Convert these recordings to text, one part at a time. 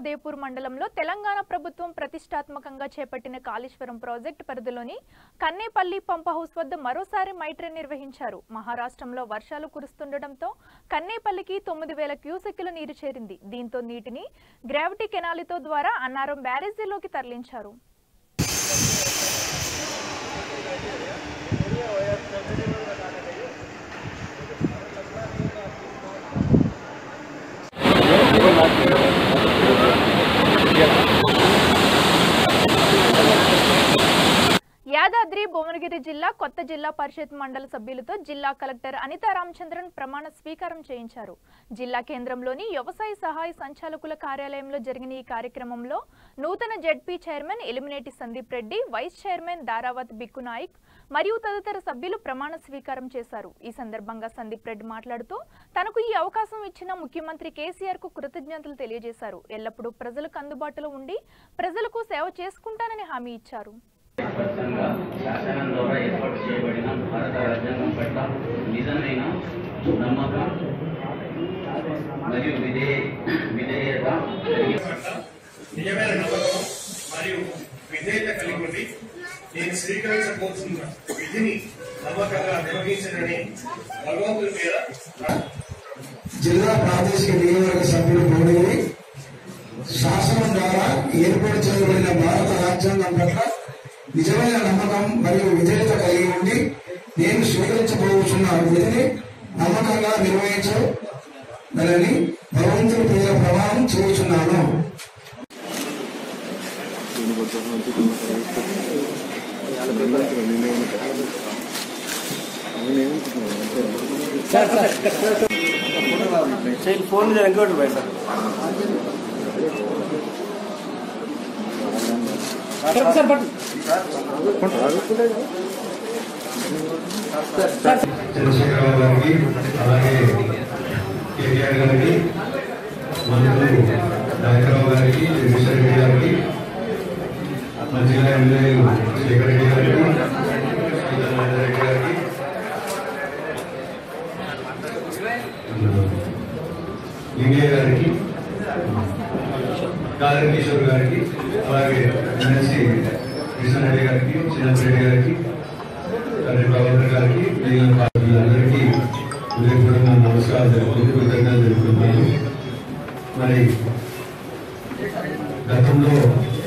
మహదేవ్పూర్ మండలంలో తెలంగాణ ప్రభుత్వం ప్రతిష్టాత్మకంగా చేపట్టిన కాళేశ్వరం ప్రాజెక్టు పరిధిలోని కన్నేపల్లి పంప్ హౌస్ వద్ద మరోసారి మైట్రే నిర్వహించారు. మహారాష్ట్రంలో వర్షాలు కురుస్తుండటంతో కన్నేపల్లికి తొమ్మిది వేల క్యూసెక్కుల నీరు చేరింది. దీంతో నీటిని గ్రావిటీ కెనాలితో ద్వారా అన్నారం బ్యారేజీలోకి తరలించారు. కొత్త జిల్లా పరిషత్ మండల సభ్యులతో జిల్లా కలెక్టర్ అనితా రామచంద్రన్ ప్రమాణ స్వీకారం చేయించారు. జిల్లా కేంద్రంలోని వ్యవసాయ సహాయ సంచాలకుల కార్యాలయంలో జరిగిన ఈ కార్యక్రమంలో నూతన ZP chairman Elimineti Sandeep Reddy vice chairman Daravath Bikku Naik మరియు తదితర సభ్యులు ప్రమాణ స్వీకారం చేశారు. ఈ సందర్భంగా సందీప్ రెడ్డి మాట్లాడుతూ తనకు ఈ అవకాశం ఇచ్చిన ముఖ్యమంత్రి కేసీఆర్కు కృతజ్ఞతలు తెలియజేశారు. ఎల్లప్పుడూ ప్రజలకు అందుబాటులో ఉండి ప్రజలకు సేవ చేసుకుంటానని హామీ ఇచ్చారు. స్పష్టంగా శాసనం ద్వారా ఏర్పాటు చేయబడిన భారత రాజ్యాంగం పట్ల నిజమైన నమ్మకం మరియు విధే విధేయత నిజమైన నమ్మకం మరియు విధేయత కలిగి ఉండి నేను స్వీకరించబోతున్న విధిని నమ్మకంగా నిర్వహించనని భగవంతుని మీద జిల్లా ప్రాదేశిక నియోజకవర్గ సభ్యులు మోడీని శాసనం ద్వారా ఏర్పాటు చేయబడిన భారత రాజ్యాంగం పట్ల నిజమైన నమ్మకం మరియు విధేయత కలిగి ఉండి నేను స్వీకరించబోతున్న విధిని నమ్మకంగా నిర్వహించగలని భగవంతుడి పేద ప్రమాణం చేస్తున్నాను ఫోన్ ఇంకోటి సార్. సార్ పట్టు చంద్రశేఖరరావు గారికి అలాగే కేటీఆర్ గారికి మంత్రులు నాయకరావు గారికి జగదీశ్వర రెడ్డి గారికి మా జిల్లా ఎమ్మెల్యేలు శేఖర్ రెడ్డి గారికి సీతారాం రెడ్డి గారికి లింగయ్య గారికి కాదర్ కిషోర్ గారికి అలాగే ఎమ్మెల్సీ రెడ్డి గారికి చిన్నరెడ్డి గారికి తండ్రి ప్రభాకర్ గారికి మిగిలిన పార్టీలందరికీ హృదయపూర్వక నమస్కారాలు తెలుపుకుంటూ కృతజ్ఞతలు తెలుపుతున్నాను మరి గతంలో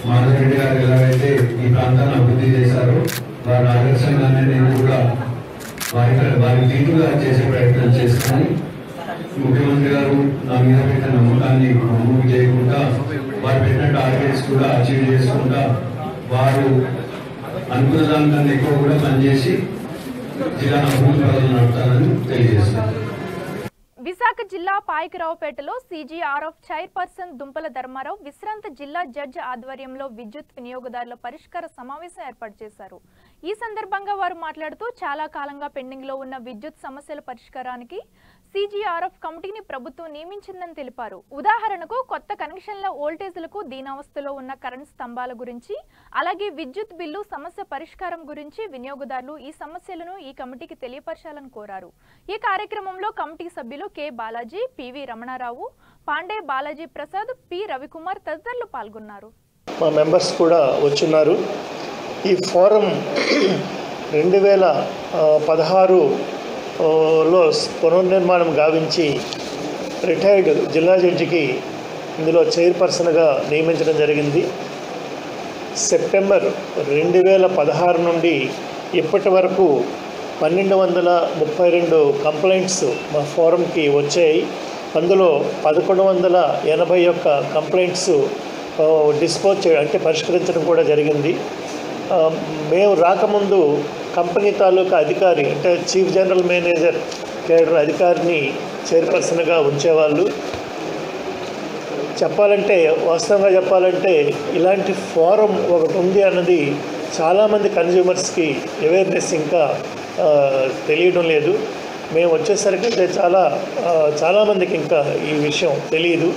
మాధవరెడ్డి గారు ఎలాగైతే ఈ ప్రాంతాన్ని అభివృద్ధి చేశారో వారి ఆదర్శంగానే నేను కూడా వారి వారి తీటుగా చేసే ప్రయత్నం చేస్తాను ముఖ్యమంత్రి గారు నా మీద పెట్టిన నమ్మకాన్ని వారు అనుకున్న దానికన్నా ఎక్కువ కూడా పనిచేసి జిల్లా అభివృద్ధి పనులు నడుపుతానని తెలియజేస్తాను విశాఖ జిల్లా పాయకరావుపేటలో సీజీఆర్ఎఫ్ చైర్పర్సన్ దుంపల ధర్మారావు విశ్రాంత జిల్లా జడ్జి ఆధ్వర్యంలో విద్యుత్ వినియోగదారుల పరిష్కార సమావేశం ఏర్పాటు చేశారు. ఈ సందర్భంగా వారు మాట్లాడుతూ చాలా కాలంగా పెండింగ్లో ఉన్న విద్యుత్ సమస్యల పరిష్కారానికి సీజీఆర్ఎఫ్ కమిటీని ప్రభుత్వం నియమించిందని తెలిపారు. ఉదాహరణకు కొత్త కనెక్షన్ల వోల్టేజ్లకు దీనావస్థలో ఉన్న కరెంట్ స్తంభాల గురించి అలాగే విద్యుత్ బిల్లు సమస్య పరిష్కారం గురించి వినియోగదారులు ఈ సమస్యలను ఈ కమిటీకి తెలియపరచాలని కోరారు. ఈ కార్యక్రమంలో కమిటీ సభ్యులు K. Balaji PV Ramanarao Pandey Balaji Prasad P. Ravikumar తదితరులు పాల్గొన్నారు. మా మెంబర్స్ కూడా వచ్చున్నారు. ఈ ఫోరం రెండు వేల పదహారు లో పునర్నిర్మాణం గావించి రిటైర్డ్ జిల్లా జడ్జికి ఇందులో చైర్పర్సన్గా నియమించడం జరిగింది. సెప్టెంబర్ రెండు వేల పదహారు నుండి ఇప్పటి వరకు పన్నెండు వందల ముప్పై రెండు కంప్లైంట్స్ మా ఫోరంకి వచ్చాయి. అందులో పదకొండు వందల ఎనభై ఒక్క కంప్లైంట్స్ డిస్పోజ్ చే అంటే పరిష్కరించడం కూడా జరిగింది. మేము రాకముందు కంపెనీ తాలూకా అధికారి అంటే చీఫ్ జనరల్ మేనేజర్ కేడర్ అధికారిని చైర్పర్సన్గా ఉంచేవాళ్ళు. చెప్పాలంటే వాస్తవంగా చెప్పాలంటే ఇలాంటి ఫోరం ఒకటి ఉంది అన్నది చాలామంది కన్జ్యూమర్స్కి అవేర్నెస్ ఇంకా తెలియడం లేదు. మేము వచ్చేసరికి అయితే చాలా చాలామందికి ఇంకా ఈ విషయం తెలియదు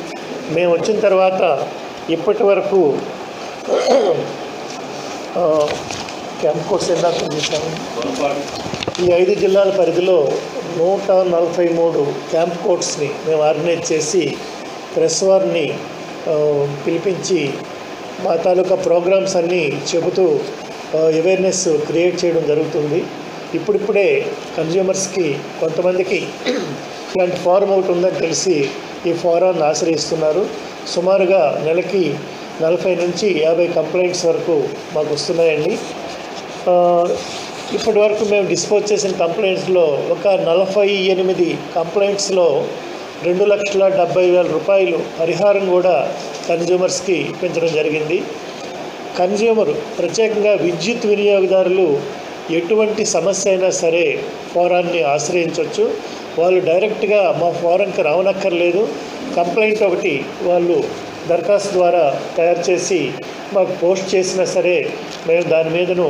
మేము వచ్చిన తర్వాత ఇప్పటి వరకు క్యాంప్ కోర్స్ ఎందాక చేశాము ఈ ఐదు జిల్లాల పరిధిలో నూట నలభై మూడు క్యాంప్ కోర్ట్స్ని మేము ఆర్గనైజ్ చేసి ప్రెస్ వారిని పిలిపించి మా తాలూకా ప్రోగ్రామ్స్ అన్నీ చెబుతూ అవేర్నెస్ క్రియేట్ చేయడం జరుగుతుంది. ఇప్పుడిప్పుడే కన్జ్యూమర్స్కి కొంతమందికి ఇలాంటి ఫారం ఒకటి ఉందని తెలిసి ఈ ఫారాన్ని ఆశ్రయిస్తున్నారు. సుమారుగా నెలకి నలభై నుంచి యాభై కంప్లైంట్స్ వరకు మాకు వస్తున్నాయండి. ఇప్పటి వరకు మేము డిస్పోజ్ చేసిన కంప్లైంట్స్లో ఒక నలభై ఎనిమిది కంప్లైంట్స్లో రెండు లక్షల డెబ్బై వేల రూపాయలు పరిహారం కూడా కన్జ్యూమర్స్కి ఇప్పించడం జరిగింది. కన్జ్యూమర్ ప్రత్యేకంగా విద్యుత్ వినియోగదారులు ఎటువంటి సమస్య అయినా సరే ఫోరాన్ని ఆశ్రయించవచ్చు వాళ్ళు డైరెక్ట్గా మా ఫోరంకి రావనక్కర్లేదు. కంప్లైంట్ ఒకటి వాళ్ళు దరఖాస్తు ద్వారా తయారు చేసి మాకు పోస్ట్ చేసినా సరే మేము దాని మీదను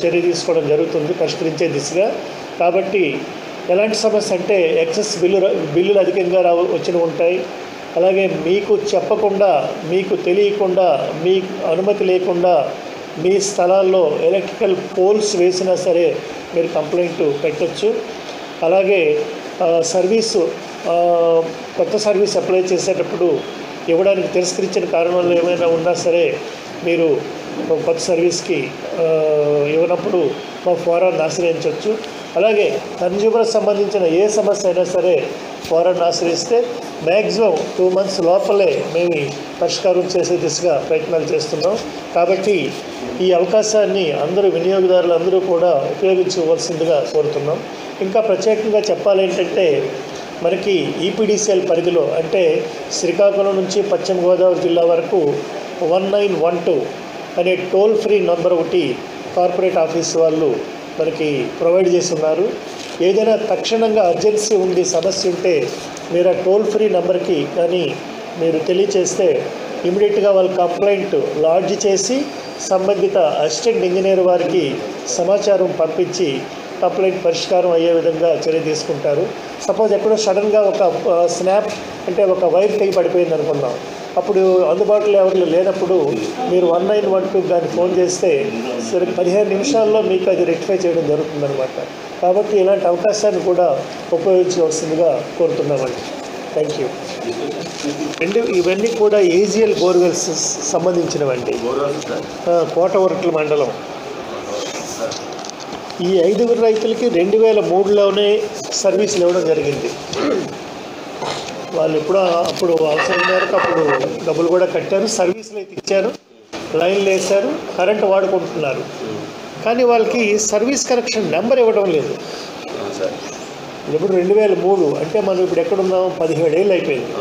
చర్య తీసుకోవడం జరుగుతుంది పరిష్కరించే దిశగా. కాబట్టి ఎలాంటి సమస్య అంటే ఎక్సెస్ బిల్లు బిల్లులు అధికంగా రా వచ్చిన ఉంటాయి. అలాగే మీకు చెప్పకుండా మీకు తెలియకుండా మీ అనుమతి లేకుండా మీ స్థలాల్లో ఎలక్ట్రికల్ పోల్స్ వేసినా సరే మీరు కంప్లైంట్ పెట్టచ్చు. అలాగే సర్వీసు కొత్త సర్వీస్ అప్లై చేసేటప్పుడు ఇవ్వడానికి తిరస్కరించిన కారణాలు ఏమైనా ఉన్నా సరే మీరు కొత్త సర్వీస్కి ఇవ్వనప్పుడు మా ఫోరాన్ని ఆశ్రయించవచ్చు అలాగే కన్జ్యూమర్ సంబంధించిన ఏ సమస్య అయినా సరే ఫోరాన్ని ఆశ్రయిస్తే మ్యాక్సిమం టూ మంత్స్ లోపలే మేము పరిష్కారం చేసే దిశగా ప్రయత్నాలు చేస్తున్నాం. కాబట్టి ఈ అవకాశాన్ని అందరూ వినియోగదారులు అందరూ కూడా ఉపయోగించవలసిందిగా కోరుతున్నాం. ఇంకా ప్రత్యేకంగా చెప్పాలేంటంటే మనకి ఈపీడీసీఎల్ పరిధిలో అంటే శ్రీకాకుళం నుంచి పశ్చిమ గోదావరి జిల్లా వరకు వన్ నైన్ వన్ టూ అనే టోల్ ఫ్రీ నంబర్ ఒకటి కార్పొరేట్ ఆఫీస్ వాళ్ళు మనకి ప్రొవైడ్ చేసి ఉన్నారు ఏదైనా తక్షణంగా అర్జెన్సీ ఉండి సమస్య ఉంటే మీరు ఆ టోల్ ఫ్రీ నెంబర్కి కానీ మీరు తెలియచేస్తే ఇమీడియట్గా వాళ్ళు కంప్లైంట్ లాడ్జ్ చేసి సంబంధిత అసిస్టెంట్ ఇంజనీర్ వారికి సమాచారం పంపించి కంప్లైంట్ పరిష్కారం అయ్యే విధంగా చర్య తీసుకుంటారు. సపోజ్ ఎక్కడో సడన్గా ఒక స్నాప్ అంటే ఒక వైర్ తెగి పడిపోయింది అనుకుందాం అప్పుడు అందుబాటులో ఎవరు లేనప్పుడు మీరు వన్ నైన్ వన్ టూ కానీ ఫోన్ చేస్తే సరే పదిహేను నిమిషాల్లో మీకు అది రెక్టిఫై చేయడం జరుగుతుందన్నమాట. కాబట్టి ఇలాంటి అవకాశాన్ని కూడా ఉపయోగించవలసిందిగా కోరుతున్నామండి. థ్యాంక్ యూ రెండు ఇవన్నీ కూడా ఏజిఎల్ బోర్వెల్స్ సంబంధించినవండి. కోటవరట్ల మండలం. ఈ ఐదుగురు రైతులకి రెండు వేల మూడులోనే సర్వీసులు ఇవ్వడం జరిగింది. వాళ్ళు ఎప్పుడో అప్పుడు అవసరం మేరకు అప్పుడు డబ్బులు కూడా కట్టారు సర్వీసులు అయితే ఇచ్చారు లైన్లు వేశారు కరెంట్ వాడుకుంటున్నారు. కానీ వాళ్ళకి సర్వీస్ కనెక్షన్ నెంబర్ ఇవ్వడం లేదు. ఇప్పుడు రెండు వేల మూడు అంటే మనం ఇప్పుడు ఎక్కడున్నాం పదిహేడు ఏళ్ళు అయిపోయింది.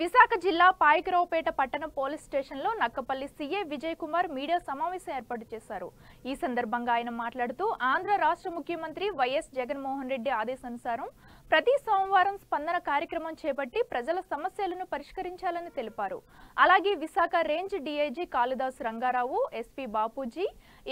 విశాఖ జిల్లా పాయకరావుపేట పట్టణ పోలీస్ స్టేషన్లో నక్కపల్లి సీఏ విజయ్ కుమార్ మీడియా సమావేశం ఏర్పాటు చేశారు. ఈ సందర్భంగా ఆయన మాట్లాడుతూ ఆంధ్ర రాష్ట్ర ముఖ్యమంత్రి వైఎస్ జగన్మోహన్ రెడ్డి ఆదేశానుసారం ప్రతి సోమవారం స్పందన కార్యక్రమం చేపట్టి ప్రజల సమస్యలను పరిష్కరించాలని తెలిపారు. అలాగే Visakha range DIG Kalidas Rangarao SP Bapuji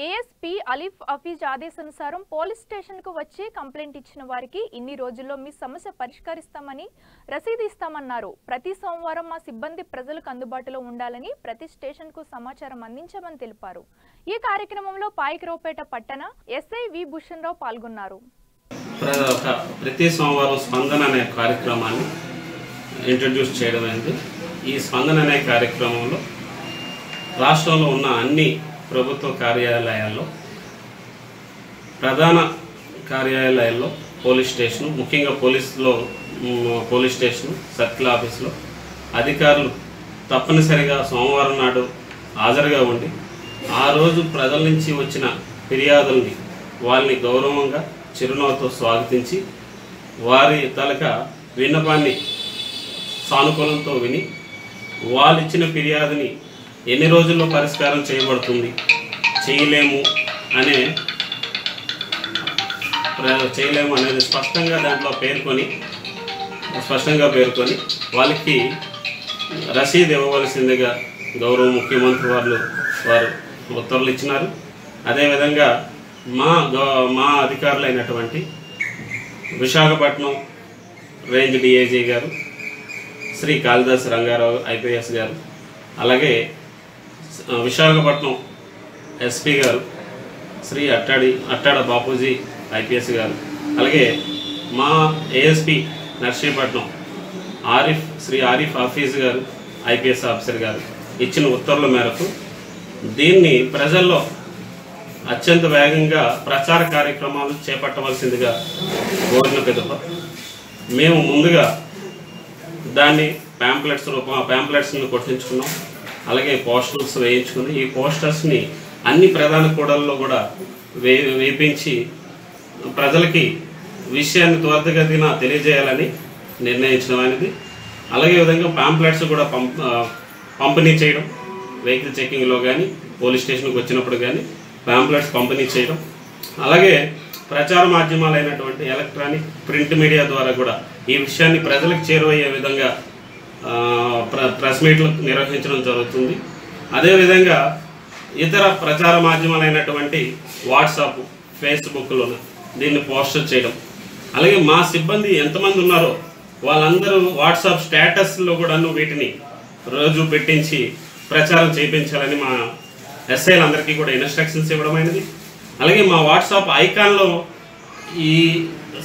ASP Alif Hafeez ఆదేశానుసారం పోలీస్ స్టేషన్కు వచ్చి కంప్లైంట్ ఇచ్చిన వారికి ఇన్ని రోజుల్లో మీ సమస్య పరిష్కరిస్తామని రసీదు ఇస్తామన్నారు. ప్రతి సోమవారం మా సిబ్బంది ప్రజలకు అందుబాటులో ఉండాలని ప్రతి స్టేషన్కు సమాచారం అందించామని తెలిపారు. ఈ కార్యక్రమంలో పాయకరావుపేట పట్టణ ఎస్ఐ వి భూషణ్ రావు పాల్గొన్నారు. ప్రతి సోమవారం స్పందన అనే కార్యక్రమాన్ని ఇంట్రడ్యూస్ చేయడం అయింది ఈ స్పందన అనే కార్యక్రమంలో రాష్ట్రంలో ఉన్న అన్ని ప్రభుత్వ కార్యాలయాల్లో ప్రధాన కార్యాలయాల్లో పోలీస్ స్టేషన్ ముఖ్యంగా పోలీసులో పోలీస్ స్టేషన్ సర్కిల్ ఆఫీస్లో అధికారులు తప్పనిసరిగా సోమవారం నాడు హాజరుగా ఉండి ఆ రోజు ప్రజల నుంచి వచ్చిన ఫిర్యాదుల్ని వాళ్ళని గౌరవంగా చిరునవ్వుతో స్వాగతించి వారి తలక విన్నపాన్ని సానుకూలంతో విని వాళ్ళు ఇచ్చిన ఫిర్యాదుని ఎన్ని రోజుల్లో పరిష్కారం చేయబడుతుంది? చేయలేము అనే చేయలేము అనేది స్పష్టంగా దాంట్లో పేర్కొని స్పష్టంగా పేర్కొని వాళ్ళకి రసీదు ఇవ్వవలసిందిగా గౌరవ ముఖ్యమంత్రి వారు వారు ఉత్తర్వులు ఇచ్చినారు. అదేవిధంగా మా మా అధికారులైనటువంటి విశాఖపట్నం రేంజ్ డిఐజీ గారు శ్రీ కాళిదాస్ రంగారావు ఐపీఎస్ గారు అలాగే విశాఖపట్నం ఎస్పీ గారు శ్రీ అట్టాడి అట్టాడ బాపూజీ ఐపీఎస్ గారు అలాగే మా ఏఎస్పి నర్సీపట్నం ఆరిఫ్ శ్రీ ఆరిఫ్ ఆఫీస్ గారు ఐపీఎస్ ఆఫీసర్ గారు ఇచ్చిన ఉత్తర్వుల మేరకు దీన్ని ప్రజల్లో అత్యంత వేగంగా ప్రచార కార్యక్రమాలు చేపట్టవలసిందిగా కోరిన పిదప. మేము ముందుగా దాన్ని ప్యాంప్లెట్స్ రూపం ప్యాంప్లెట్స్ని కొట్టించుకున్నాం. అలాగే పోస్టర్స్ వేయించుకుని ఈ పోస్టర్స్ని అన్ని ప్రధాన కూడల్లో కూడా వే వేపించి ప్రజలకి విషయాన్ని త్వరితగతిన తెలియజేయాలని నిర్ణయించడం అనేది అలాగే విధంగా పాంప్లెట్స్ కూడా పంప్ పంపిణీ చేయడం వెహికల్ చెకింగ్లో కానీ పోలీస్ స్టేషన్కి వచ్చినప్పుడు కానీ ప్యాంప్లెట్స్ పంపిణీ చేయడం. అలాగే ప్రచార మాధ్యమాలైనటువంటి ఎలక్ట్రానిక్ ప్రింట్ మీడియా ద్వారా కూడా ఈ విషయాన్ని ప్రజలకు చేరువయ్యే విధంగా ప్ర ప్రెస్ మీట్లు నిర్వహించడం జరుగుతుంది. అదేవిధంగా ఇతర ప్రచార మాధ్యమాలైనటువంటి వాట్సాప్ ఫేస్బుక్లో దీన్ని పోస్టర్ చేయడం. అలాగే మా సిబ్బంది ఎంతమంది ఉన్నారో వాళ్ళందరూ వాట్సాప్ స్టేటస్లో కూడా వీటిని రోజు పెట్టించి ప్రచారం చేయించాలని మా ఎస్ఐలందరికీ కూడా ఇన్స్ట్రక్షన్స్ ఇవ్వడమైనది అలాగే మా వాట్సాప్ ఐకాన్లో ఈ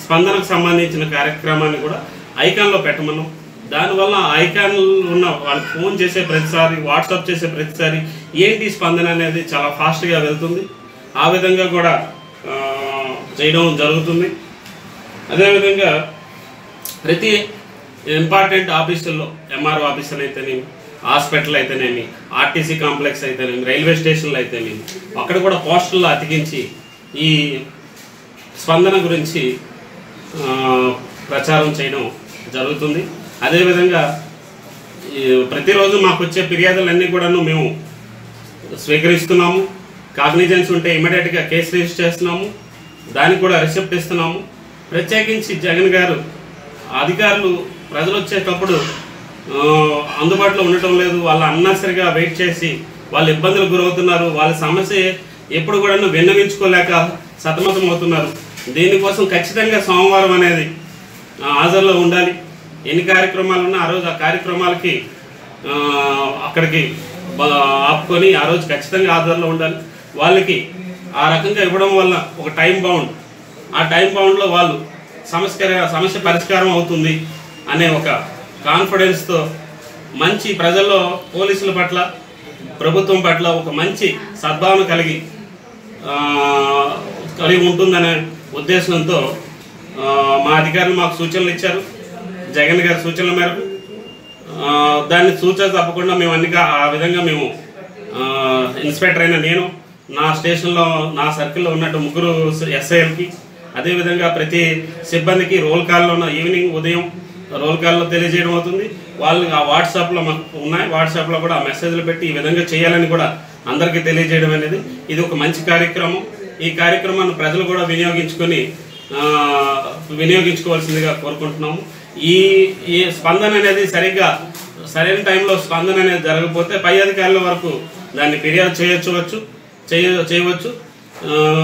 స్పందనకు సంబంధించిన కార్యక్రమాన్ని కూడా ఐకాన్లో పెట్టమన్నాం దానివల్ల ఐకాన్ ఉన్న వాళ్ళు ఫోన్ చేసే ప్రతిసారి వాట్సాప్ చేసే ప్రతిసారి ఏంటి స్పందన అనేది చాలా ఫాస్ట్గా వెళ్తుంది. ఆ విధంగా కూడా చేయడం జరుగుతుంది. అదేవిధంగా ప్రతి ఇంపార్టెంట్ ఆఫీసుల్లో ఎంఆర్ఓ ఆఫీసర్ అయితేనేమి హాస్పిటల్ అయితేనేమి ఆర్టీసీ కాంప్లెక్స్ అయితేనేమి రైల్వే స్టేషన్లు అయితేనేమి అక్కడ కూడా పోస్టర్లు అతికించి ఈ స్పందన గురించి ప్రచారం చేయడం జరుగుతుంది. అదేవిధంగా ప్రతిరోజు మాకు వచ్చే ఫిర్యాదులన్నీ కూడాను మేము స్వీకరిస్తున్నాము. కాగ్నిజెన్స్ ఉంటే ఇమీడియట్గా కేసు రిజిస్టర్ చేస్తున్నాము. దానికి కూడా రిసిప్ట్ ఇస్తున్నాము. ప్రత్యేకించి జగన్ గారు అధికారులు ప్రజలు వచ్చేటప్పుడు అందుబాటులో ఉండటం లేదు. వాళ్ళు అన్నసరిగా వెయిట్ చేసి వాళ్ళు ఇబ్బందులకు గురవుతున్నారు. వాళ్ళ సమస్య ఎప్పుడు కూడా విన్నవించుకోలేక సతమతం అవుతున్నారు. దీనికోసం ఖచ్చితంగా సోమవారం అనేది ఆ, హాజరులో ఉండాలి. ఎన్ని కార్యక్రమాలు ఉన్నా ఆ రోజు ఆ కార్యక్రమాలకి అక్కడికి ఆపుకొని ఆ రోజు ఖచ్చితంగా హాజరులో ఉండాలి. వాళ్ళకి ఆ రకంగా ఇవ్వడం వల్ల ఒక టైం బౌండ్ ఆ టైం బౌండ్లో వాళ్ళు సమస్య సమస్య పరిష్కారం అవుతుంది అనే ఒక కాన్ఫిడెన్స్తో మంచి ప్రజల్లో పోలీసుల పట్ల ప్రభుత్వం పట్ల ఒక మంచి సద్భావన కలిగి కలిగి ఉంటుందనే ఉద్దేశంతో మా అధికారులు మాకు సూచనలు ఇచ్చారు. జగన్ గారి సూచనల మేరకు దాన్ని సూచన తప్పకుండా మేము అన్ని ఆ విధంగా మేము ఇన్స్పెక్టర్ అయిన నేను నా స్టేషన్లో నా సర్కిల్లో ఉన్నట్టు ముగ్గురు ఎస్ఐఎల్కి అదేవిధంగా ప్రతి సిబ్బందికి రోల్ కాల్లో ఉన్న ఈవినింగ్ ఉదయం రోల్ కాల్లో తెలియజేయడం అవుతుంది. వాళ్ళు ఆ వాట్సాప్లో మనకు ఉన్నాయి. వాట్సాప్లో కూడా ఆ మెసేజ్లు పెట్టి ఈ విధంగా చేయాలని కూడా అందరికీ తెలియజేయడం అనేది ఇది ఒక మంచి కార్యక్రమం. ఈ కార్యక్రమాన్ని ప్రజలు కూడా వినియోగించుకొని వినియోగించుకోవాల్సిందిగా కోరుకుంటున్నాము. ఈ ఈ స్పందన అనేది సరిగ్గా సరైన టైంలో స్పందన అనేది జరగకపోతే పై అధికారుల వరకు దాన్ని ఫిర్యాదు చేయొచ్చు చేయ చేయవచ్చు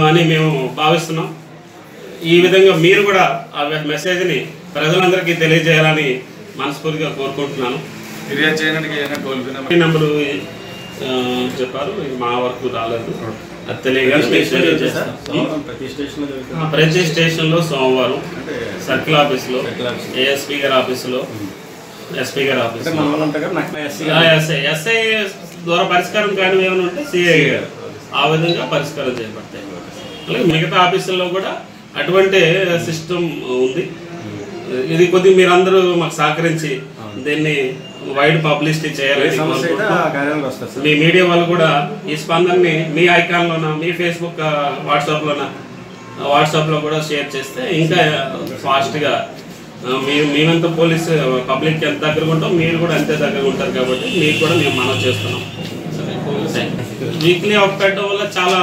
అని మేము భావిస్తున్నాం. ఈ విధంగా మీరు కూడా ఆ మెసేజ్ని ప్రజలందరికీ తెలియజేయాలని మనస్ఫూర్తిగా కోరుకుంటున్నాను. ఫిర్యాదు చేయడానికి ఏదైనా టోల్ ఫ్రీ నెంబర్? చెప్పారు. ఇది మా వరకు రాలేదు. ప్రతి స్టేషన్లో సోమవారం అంటే సర్కిల్ ఆఫీస్లో. ఆఫీస్. ఏఎస్పీ గారి ఆఫీసులో. ఎస్పీ గారి అంటే ఆఫీసులో. మన వాళ్ళు ఉంటారు కదా నాకు ఎస్సీ ఆ, ఎస్ఐ ఎస్ఐ ద్వారా పరిష్కారం కాని ఏమైనా ఉంటే సిఐ గారు. ఆ విధంగా పరిష్కారం చేయబడతాయి. అలాగే మిగతా ఆఫీసుల్లో కూడా అటువంటి సిస్టమ్ ఉంది. ఇది కొద్దిగా మీరందరూ మాకు సహకరించి దీన్ని వైడ్ పబ్లిసిటీ సార్. మీ మీడియా వాళ్ళు కూడా ఈ స్పందనని మీ ఐకాన్లోన మీ ఫేస్బుక్ వాట్సాప్లోన వాట్సాప్లో కూడా షేర్ చేస్తే ఇంకా ఫాస్ట్గా ఆ, మీ మేమెంత పోలీస్ పబ్లిక్ ఎంత దగ్గరగా ఉంటాం మీరు కూడా అంతే దగ్గరగా ఉంటారు కాబట్టి మీకు కూడా మేము మనవి చేస్తున్నాం. వీక్లీ ఆఫ్ పెట్టడం వల్ల చాలా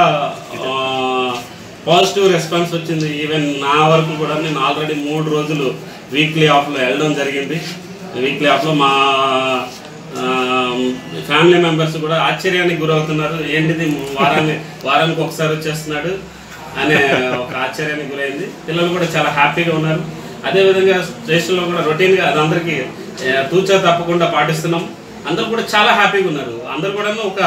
పాజిటివ్ రెస్పాన్స్ వచ్చింది. ఈవెన్ నా వరకు కూడా నేను ఆల్రెడీ మూడు రోజులు వీక్లీ ఆఫ్లో వెళ్ళడం జరిగింది. వీక్లీ ఆఫ్లో మా ఫ్యామిలీ మెంబర్స్ కూడా ఆశ్చర్యానికి గురవుతున్నారు. ఏంటిది వారాన్ని వారానికి ఒకసారి వచ్చేస్తున్నాడు అనే ఒక ఆశ్చర్యానికి గురైంది. పిల్లలు కూడా చాలా హ్యాపీగా ఉన్నారు. అదేవిధంగా స్టేషన్లో కూడా రొటీన్గా అది అందరికీ ఆ, తూచా తప్పకుండా పాటిస్తున్నాం. అందరూ కూడా చాలా హ్యాపీగా ఉన్నారు. అందరూ కూడా ఒక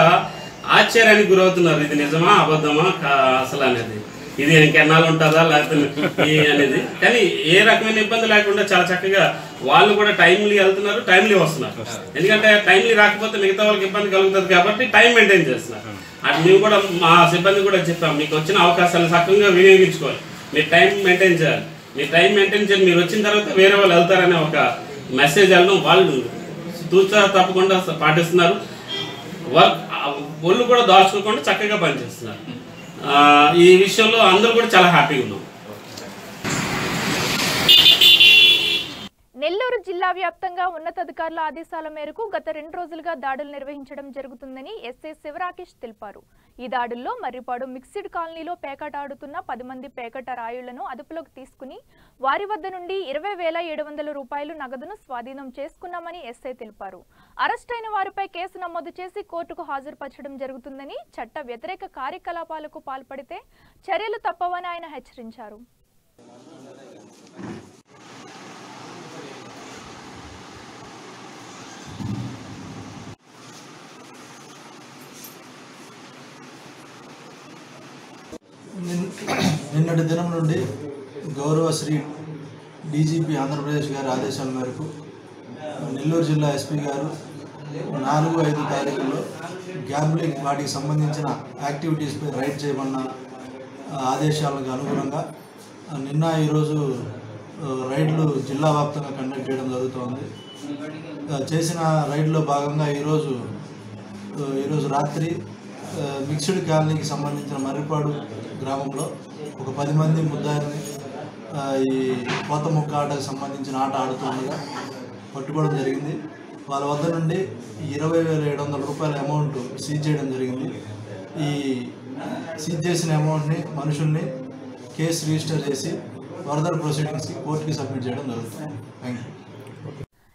ఆశ్చర్యానికి గురవుతున్నారు. ఇది నిజమా అబద్ధమా కా- అసలు అనేది. ఇది ఇంకెన్నాళ్ళు ఉంటుందా లేకపోతే అనేది. కానీ ఏ రకమైన ఇబ్బంది లేకుండా చాలా చక్కగా వాళ్ళు కూడా టైంలీ వెళ్తున్నారు టైంలీ వస్తున్నారు. ఎందుకంటే టైంలీ రాకపోతే మిగతా వాళ్ళకి ఇబ్బంది కలుగుతుంది కాబట్టి టైం మెయింటైన్ చేస్తున్నారు. అటు మేము కూడా మా సిబ్బంది కూడా చెప్పాం మీకు వచ్చిన అవకాశాలను సక్రమంగా వినియోగించుకోవాలి. మీరు టైం మెయింటైన్ చేయాలి. మీ టైం మెయింటైన్ చేయాలి. మీరు వచ్చిన తర్వాత వేరే వాళ్ళు వెళ్తారనే ఒక మెసేజ్ వెళ్ళడం వాళ్ళు తూచా తప్పకుండా పాటిస్తున్నారు. వర్క్ ఒళ్ళు కూడా దాచుకోకుండా చక్కగా పనిచేస్తున్నారు. ఈ విషయంలో అందరూ కూడా చాలా హ్యాపీగా ఉన్నాం నెల్లూరు జిల్లా వ్యాప్తంగా ఉన్నతాధికారుల ఆదేశాల మేరకు గత రెండు రోజులుగా దాడులు నిర్వహించడం జరుగుతుందని ఎస్ఐ శివరాకేష్ తెలిపారు. ఈ దాడుల్లో మర్రిపాడు మిక్సిడ్ కాలనీలో పేకాట ఆడుతున్న పది మంది పేకట రాయుళ్ళను అదుపులోకి తీసుకుని వారి వద్ద నుండి ఇరవై వేల ఏడు వందల రూపాయలు నగదును స్వాధీనం చేసుకున్నామని ఎస్ఐ తెలిపారు. అరెస్ట్ అయిన వారిపై కేసు నమోదు చేసి కోర్టుకు హాజరుపరచడం జరుగుతుందని చట్ట వ్యతిరేక కార్యకలాపాలకు పాల్పడితే చర్యలు తప్పవని ఆయన హెచ్చరించారు నిన్- నిన్నటి దినం నుండి గౌరవ శ్రీ డీజీపీ ఆంధ్రప్రదేశ్ గారి ఆదేశాల మేరకు నెల్లూరు జిల్లా ఎస్పీ గారు నాలుగు ఐదు తారీఖుల్లో గ్యాంబ్లింగ్ వాటికి సంబంధించిన యాక్టివిటీస్పై రైడ్ చేయమన్న ఆదేశాలకు అనుగుణంగా నిన్న ఈరోజు రైడ్లు జిల్లా వ్యాప్తంగా కండక్ట్ చేయడం జరుగుతోంది. చేసిన రైడ్లో భాగంగా ఈరోజు ఈరోజు రాత్రి మిక్స్డ్ కాలనీకి సంబంధించిన మర్రిపాడు గ్రామంలో ఒక పది మంది ముద్దాయిని ఈ కోత ముక్క ఆటకు సంబంధించిన ఆట ఆడుతుండగా పట్టుకోవడం జరిగింది. వాళ్ళ వద్ద నుండి ఇరవై వేల ఏడు వందల రూపాయల అమౌంట్ సీజ్ చేయడం జరిగింది. ఈ సీజ్ చేసిన అమౌంట్ని మనుషుల్ని కేసు రిజిస్టర్ చేసి ఫర్దర్ ప్రొసీడింగ్స్కి కోర్టుకి సబ్మిట్ చేయడం జరుగుతుంది. థ్యాంక్ యూ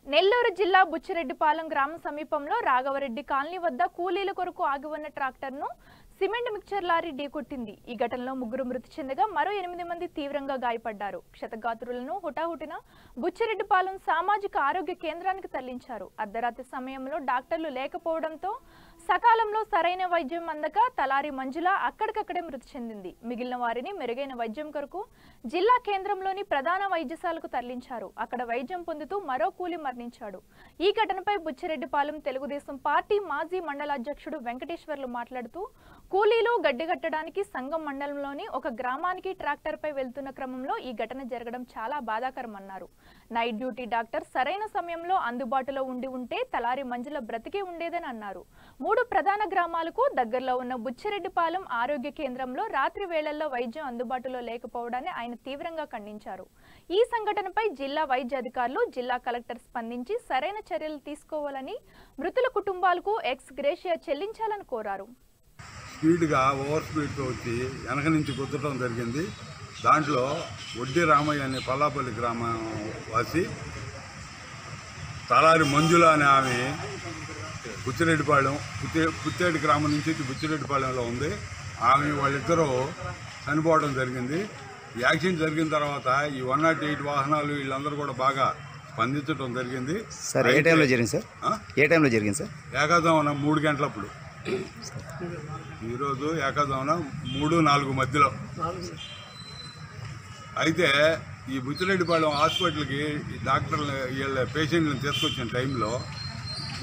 నెల్లూరు జిల్లా బుచ్చిరెడ్డిపాలెం గ్రామం సమీపంలో రాఘవరెడ్డి కాలనీ వద్ద కూలీల కొరకు ఆగి ఉన్న ట్రాక్టర్ను సిమెంట్ మిక్చర్ లారీ ఢీకొట్టింది. ఈ ఘటనలో ముగ్గురు మృతి చెందగా మరో ఎనిమిది మంది తీవ్రంగా గాయపడ్డారు. క్షతగాత్రులను హుటాహుటిన బుచ్చిరెడ్డిపాలెం సామాజిక ఆరోగ్య కేంద్రానికి తరలించారు. అర్ధరాత్రి సమయంలో డాక్టర్లు లేకపోవడంతో సకాలంలో సరైన వైద్యం అందక తలారి మంజుల అక్కడికక్కడే మృతి చెందింది. మిగిలిన వారిని మెరుగైన వైద్యం కొరకు జిల్లా కేంద్రంలోని ప్రధాన వైద్యశాలకు తరలించారు. అక్కడ వైద్యం పొందుతూ మరో కూలి మరణించాడు. ఈ ఘటనపై బుచ్చిరెడ్డిపాలెం తెలుగుదేశం పార్టీ మాజీ మండల అధ్యక్షుడు వెంకటేశ్వర్లు మాట్లాడుతూ కూలీలు గడ్డిగట్టడానికి సంఘం మండలంలోని ఒక గ్రామానికి ట్రాక్టర్పై వెళ్తున్న క్రమంలో ఈ ఘటన జరగడం చాలా బాధాకరమన్నారు. నైట్ డ్యూటీ డాక్టర్ సరైన సమయంలో అందుబాటులో ఉండి ఉంటే తలారి మంజుల బ్రతికే ఉండేదని అన్నారు. మూడు ప్రధాన గ్రామాలకు దగ్గరలో ఉన్న బుచ్చిరెడ్డిపాలెం ఆరోగ్య కేంద్రంలో రాత్రి వేళల్లో వైద్యం అందుబాటులో లేకపోవడాన్ని ఆయన తీవ్రంగా ఖండించారు. ఈ సంఘటనపై జిల్లా వైద్య అధికారులు జిల్లా కలెక్టర్ స్పందించి సరైన చర్యలు తీసుకోవాలని మృతుల కుటుంబాలకు ఎక్స్ గ్రేషియా చెల్లించాలని కోరారు. స్పీడ్గా ఓవర్ స్పీడ్తో వచ్చి వెనక నుంచి గుద్దటం జరిగింది. దాంట్లో వడ్డీ రామయ్య అనే పల్లాపల్లి గ్రామం వాసి తలారి మంజుల అనే ఆమె బుచ్చిరెడ్డిపాళెం పుత్తే పుత్తేటి గ్రామం నుంచి బుచ్చిరెడ్డిపాళెంలో ఉంది. ఆమె వాళ్ళిద్దరూ చనిపోవడం జరిగింది. యాక్సిడెంట్ జరిగిన తర్వాత ఈ వన్ నాట్ ఎయిట్ వాహనాలు వీళ్ళందరూ కూడా బాగా స్పందించడం జరిగింది. సార్ ఏ టైంలో జరిగింది సార్? ఏ టైంలో జరిగింది సార్? ఏకాదమన మూడు గంటలప్పుడు. ఈరోజు ఏకాదమన మూడు నాలుగు మధ్యలో. అయితే ఈ బుచ్చిరెడ్డిపాళెం హాస్పిటల్కి ఈ డాక్టర్లు వీళ్ళ పేషెంట్లను తీసుకొచ్చిన టైంలో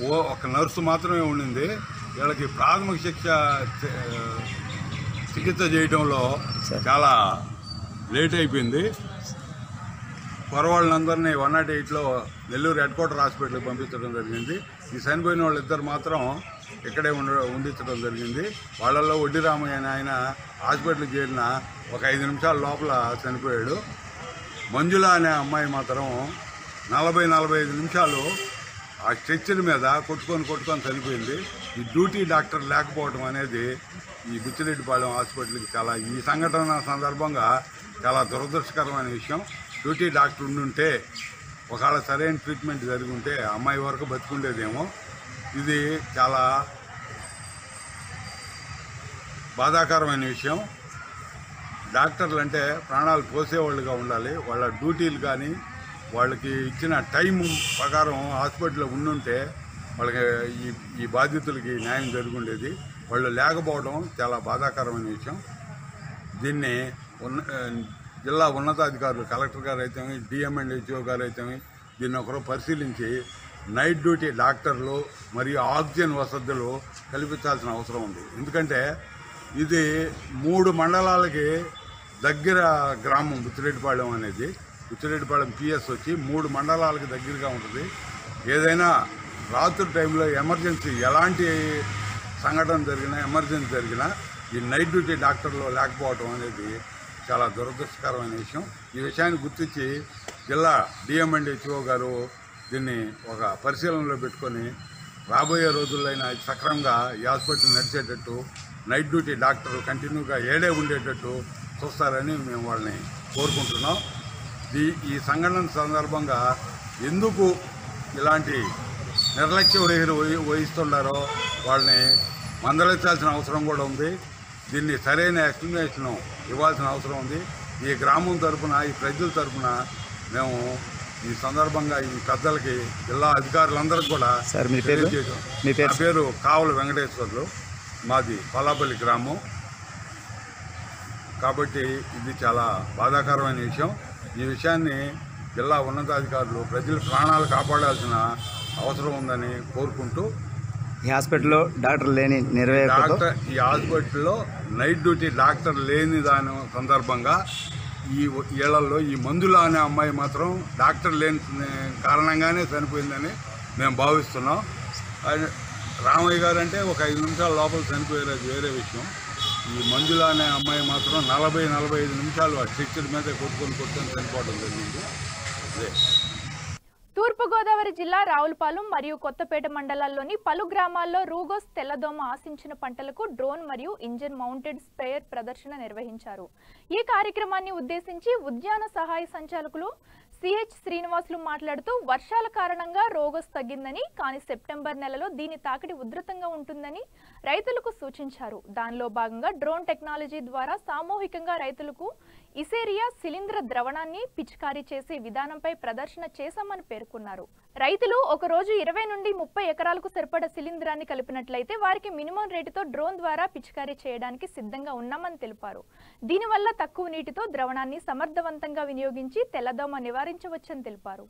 ఓ ఒక నర్సు మాత్రమే ఉండింది. వీళ్ళకి ప్రాథమిక శిక్ష చికిత్స చేయడంలో చాలా లేట్ అయిపోయింది. పొరవాళ్ళందరినీ వన్ నాట్ ఎయిట్లో నెల్లూరు హెడ్ క్వార్టర్ హాస్పిటల్కి పంపించడం జరిగింది. ఈ చనిపోయిన వాళ్ళిద్దరు మాత్రం ఇక్కడే ఉండ ఉండించడం జరిగింది. వాళ్ళల్లో వడ్డీ రామయ్య ఆయన హాస్పిటల్కి చేరిన ఒక ఐదు నిమిషాల లోపల చనిపోయాడు. మంజుల అనే అమ్మాయి మాత్రం నలభై నలభై ఐదు నిమిషాలు ఆ స్ట్రెచ్చర్ మీద కొట్టుకొని కొట్టుకొని చనిపోయింది. ఈ డ్యూటీ డాక్టర్ లేకపోవడం అనేది ఈ బుచ్చిరెడ్డిపాలెం హాస్పిటల్కి చాలా ఈ సంఘటన సందర్భంగా చాలా దురదృష్టకరమైన విషయం. డ్యూటీ డాక్టర్ ఉండుంటే ఒకవేళ సరైన ట్రీట్మెంట్ జరిగి ఉంటే ఆ అమ్మాయి వరకు బతికుండేదేమో. ఇది చాలా బాధాకరమైన విషయం. డాక్టర్లు అంటే ప్రాణాలు పోసేవాళ్ళుగా ఉండాలి. వాళ్ళ డ్యూటీలు కానీ వాళ్ళకి ఇచ్చిన టైం ప్రకారం హాస్పిటల్లో ఉండుంటే వాళ్ళకి ఈ ఈ బాధితులకి న్యాయం జరుగుండేది. వాళ్ళు లేకపోవడం చాలా బాధాకరమైన విషయం. దీన్ని ఉన్న జిల్లా ఉన్నతాధికారులు కలెక్టర్ గారు అయితే డిఎంఎండ్హెచ్ఓ గారు అయితే దీన్ని ఒకరు పరిశీలించి నైట్ డ్యూటీ డాక్టర్లు మరియు ఆక్సిజన్ వసతులు కల్పించాల్సిన అవసరం ఉంది. ఎందుకంటే ఇది మూడు మండలాలకి దగ్గర గ్రామం బుచ్చిరెడ్డిపాళెం అనేది. బుచ్చిరెడ్డిపాళెం పిఎస్ వచ్చి మూడు మండలాలకు దగ్గరగా ఉంటుంది. ఏదైనా రాత్రి టైంలో ఎమర్జెన్సీ ఎలాంటి సంఘటన జరిగినా ఎమర్జెన్సీ జరిగినా ఈ నైట్ డ్యూటీ డాక్టర్లు లేకపోవడం అనేది చాలా దురదృష్టకరమైన విషయం. ఈ విషయాన్ని గుర్తించి జిల్లా డిఎంఎండ్హెచ్ఓ గారు దీన్ని ఒక పరిశీలనలో పెట్టుకొని రాబోయే రోజుల్లో అయినా సక్రమంగా ఈ హాస్పిటల్ నడిచేటట్టు నైట్ డ్యూటీ డాక్టర్ కంటిన్యూగా ఏడే ఉండేటట్టు చూస్తారని మేము వాళ్ళని కోరుకుంటున్నాం. ఈ ఈ సంఘటన సందర్భంగా ఎందుకు ఇలాంటి నిర్లక్ష్య వైఖరి వహిస్తున్నారో వాళ్ళని మందలించాల్సిన అవసరం కూడా ఉంది. దీన్ని సరైన ఎక్స్ప్లెనేషన్ ఇవ్వాల్సిన అవసరం ఉంది. ఈ గ్రామం తరపున ఈ ప్రజల తరపున మేము ఈ సందర్భంగా ఈ పెద్దలకి జిల్లా అధికారులందరికీ కూడా సార్, మీ పేరు? పేరు? కావుల వెంకటేశ్వర్లు. మాది పల్లాపల్లి గ్రామం. కాబట్టి ఇది చాలా బాధాకరమైన విషయం. ఈ విషయాన్ని జిల్లా ఉన్నతాధికారులు ప్రజల ప్రాణాలు కాపాడాల్సిన అవసరం ఉందని కోరుకుంటూ ఈ హాస్పిటల్లో డాక్టర్ లేని నిర్వేయకతో డాక్టర్ ఈ హాస్పిటల్లో నైట్ డ్యూటీ డాక్టర్ లేని దాని సందర్భంగా ఈ ఏళ్ళలో ఈ మందుల అనే అమ్మాయి మాత్రం డాక్టర్ లేని కారణంగానే చనిపోయిందని మేము భావిస్తున్నాం. రామయ్య గారు అంటే ఒక ఐదు నిమిషాల లోపల చనిపోయేది వేరే విషయం. ఈ మంజుల అనే అమ్మాయి మాత్రం నలభై నలభై ఐదు నిమిషాలు ఆ స్ట్రక్చర్ మీద కొట్టుకొని కొట్టుకొని చనిపోవడం జరిగింది. అదే. తూర్పుగోదావరి జిల్లా రావులపాలెం మరియు కొత్తపేట మండలాల్లోని పలు గ్రామాల్లో రూగోస్ తెల్లదోమ ఆశించిన పంటలకు డ్రోన్ మరియు ఇంజిన్ మౌంటెడ్ స్ప్రేయర్ ప్రదర్శన నిర్వహించారు. ఈ కార్యక్రమాన్ని ఉద్దేశించి ఉద్యాన సహాయ సంచాలకులు సిహెచ్ శ్రీనివాసులు మాట్లాడుతూ వర్షాల కారణంగా రోగస్ తగ్గిందని కానీ సెప్టెంబర్ నెలలో దీని తాకిడి ఉధృతంగా ఉంటుందని రైతులకు సూచించారు. దానిలో భాగంగా డ్రోన్ టెక్నాలజీ ద్వారా సామూహికంగా రైతులకు ఇసేరియా శిలీంద్ర ద్రవణాన్ని పిచికారీ చేసే విధానంపై ప్రదర్శన చేశామని పేర్కొన్నారు. రైతులు ఒక రోజు ఇరవై నుండి ముప్పై ఎకరాలకు సరిపడ శిలీంద్రాన్ని కలిపినట్లయితే వారికి మినిమం రేటుతో డ్రోన్ ద్వారా పిచికారీ చేయడానికి సిద్ధంగా ఉన్నామని తెలిపారు. దీనివల్ల తక్కువ నీటితో ద్రవణాన్ని సమర్థవంతంగా వినియోగించి తెల్లదోమ నివారించవచ్చని తెలిపారు.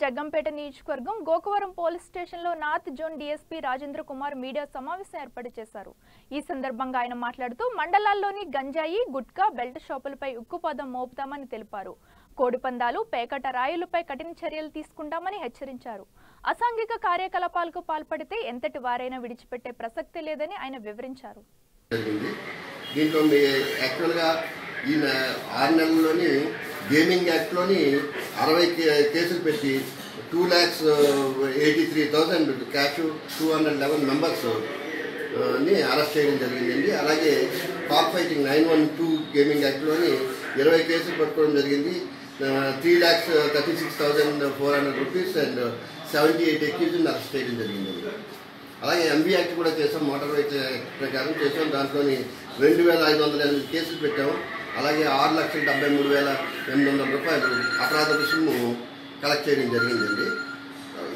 జగ్గంపేట నియోజకవర్గం గోకవరం పోలీస్ స్టేషన్లో north zone DSP Rajendra Kumar media సమావేశం ఏర్పాటు చేశారు. ఈ సందర్భంగా ఆయన మాట్లాడుతూ మండలాల్లోని గంజాయి గుట్కా బెల్ట్ షాపులపై ఉక్కుపాదం మోపుతామని తెలిపారు. కోడిపందాలు పేకట రాయులపై కఠిన చర్యలు తీసుకుంటామని హెచ్చరించారు. అసాంఘిక కార్యకలాపాలకు పాల్పడితే ఎంతటి వారైనా విడిచిపెట్టే ప్రసక్తి లేదని ఆయన వివరించారు. దీంట్లో యాక్చువల్గా ఈ ఆరు నెలల్లోని గేమింగ్ యాక్ట్లోని అరవై కే- కేసులు పెట్టి two lakhs eighty three thousand cash two hundred eleven మెంబర్స్ని అరెస్ట్ చేయడం జరిగిందండి అలాగే cock fighting nine one two gaming యాక్ట్లోని ఇరవై కేసులు పట్టుకోవడం జరిగింది. Three lakhs thirty six thousand four hundred rupees and seventy eight ఎక్యూజ్ని arrest చేయడం జరిగిందండి అలాగే ఎంబీ యాక్ట్ కూడా చేసాం మోటార్ వెహికల్ యాక్ట్ ప్రకారం చేసాం దాంట్లోని రెండు వేల ఐదు వందల ఎనిమిది కేసులు పెట్టాం. అలాగే ఆరు లక్షల డెబ్బై మూడు వేల ఎనిమిది వందల రూపాయలు అపరాధ రుసుము కలెక్ట్ చేయడం జరిగిందండి.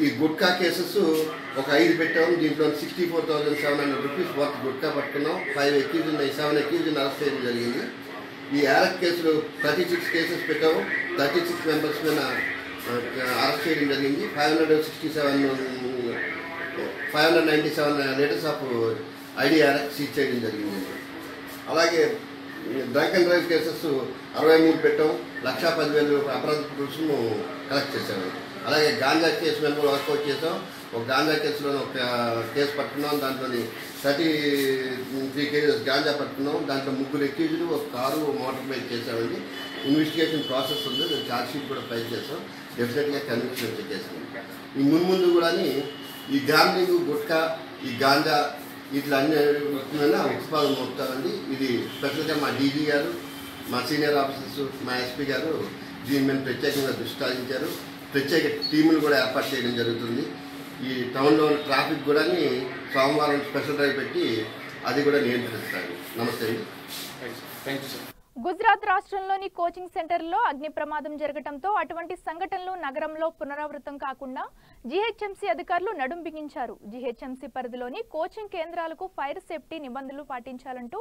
ఈ గుట్కా కేసెస్ ఒక ఐదు పెట్టాం దీంట్లో sixty four thousand seven hundred rupees worth gutka పట్టుకున్నాం. ఫైవ్ ఎక్యూజ్ ఉన్నాయి సెవెన్ ఎక్యూజ్ని అరెస్ట్ చేయడం జరిగింది. ఈ యారక్ కేసులు థర్టీ సిక్స్ కేసెస్ పెట్టాము థర్టీ సిక్స్ మెంబర్స్ మీద అరెస్ట్ చేయడం జరిగింది. Five hundred sixty seven five hundred ninety seven litres of IDRX seize చేయడం జరిగింది అలాగే డ్రంక్ అండ్ డ్రైవ్ కేసెస్ అరవై మూడు పెట్టాం. లక్షా పదివేలు అపరాధ రుసుము కలెక్ట్ చేశాము అలాగే గాంజా కేసు మేము వర్కౌట్ చేసాం ఒక గాంజా కేసులో ఒక కేసు పట్టుకున్నాం. దాంట్లో థర్టీ త్రీ కేజెస్ గాంజా పట్టుకున్నాం. దాంట్లో ముగ్గురు ఎక్యూజ్డ్ ఒక కారు మోటార్ బైక్ చేశామండి ఇన్వెస్టిగేషన్ ప్రాసెస్ ఉంది. మేము ఛార్జ్ షీట్ కూడా ఫైల్ చేసాం డెఫినెట్గా కన్విక్షన్ వచ్చే ఈ ముందు ముందు కూడా ఈ గ్యాంబ్లింగ్ గుట్కా ఈ గాంజా ఇట్లా అన్ని మీద ఉత్పాదన మోపుతామండి ఇది స్పెషల్గా మా డీజీ గారు మా సీనియర్ ఆఫీసర్స్ మా ఎస్పీ గారు దీని మీద ప్రత్యేకంగా దృష్టి సాధించారు ప్రత్యేక టీములు కూడా ఏర్పాటు చేయడం జరుగుతుంది. ఈ టౌన్లో ఉన్న ట్రాఫిక్ కూడా సోమవారం స్పెషల్ డ్రైవ్ పెట్టి అది కూడా నియంత్రిస్తారు. నమస్తే అండి. థ్యాంక్ యూ సార్ గుజరాత్ రాష్ట్రంలోని కోచింగ్ సెంటర్లో అగ్ని ప్రమాదం జరగడంతో అటువంటి సంఘటనలు నగరంలో పునరావృతం కాకుండా జీహెచ్ఎంసీ అధికారులు నడుం బిగించారు. జీహెచ్ఎంసీ పరిధిలోని కోచింగ్ కేంద్రాలకు ఫైర్ సేఫ్టీ నిబంధనలు పాటించాలంటూ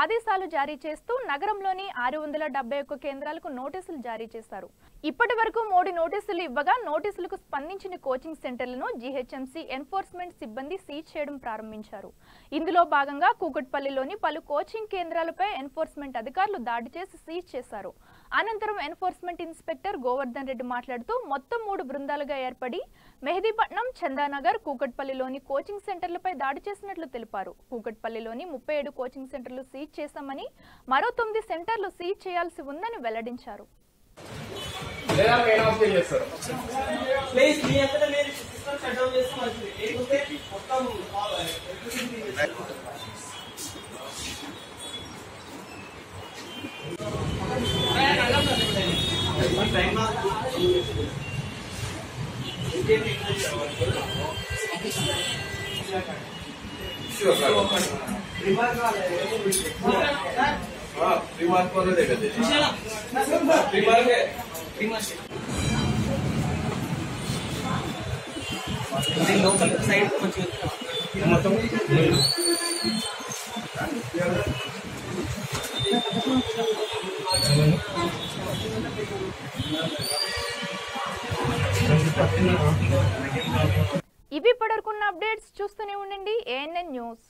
ఆదేశాలు జారీ చేస్తూ నగరంలోని ఆరు వందల డెబ్బై ఒక్క కేంద్రాలకు నోటీసులు జారీ చేశారు. ఇప్పటి వరకు మూడు నోటీసులు ఇవ్వగా నోటీసులకు స్పందించిన కోచింగ్ సెంటర్లను జీహెచ్ఎంసీ ఎన్ఫోర్స్మెంట్ సిబ్బంది సీజ్ చేయడం ప్రారంభించారు. ఇందులో భాగంగా కూకట్పల్లిలోని పలు కోచింగ్ కేంద్రాలపై ఎన్ఫోర్స్మెంట్ అధికారులు దాడి చేసి సీజ్ చేశారు. అనంతరం ఎన్ఫోర్స్మెంట్ ఇన్స్పెక్టర్ గోవర్ధన్ రెడ్డి మాట్లాడుతూ మొత్తం మూడు బృందాలుగా ఏర్పడి మెహదీపట్నం చందానగర్ కూకట్పల్లిలోని కోచింగ్ సెంటర్లపై దాడి చేసినట్లు తెలిపారు. కూకట్పల్లిలోని ముప్పై ఏడు కోచింగ్ సెంటర్లు సీజ్ చేశామని మరో తొమ్మిది సెంటర్లు సీజ్ చేయాల్సి ఉందని వెల్లడించారు. మొత్తం रिमार्क वाले देखा थे रिमार्क है लोकल साइड कुछ मतलब ఇవి ఇప్పటివరకున్న అప్డేట్స్ చూస్తూనే ఉండండి ఏఎన్ఎన్ న్యూస్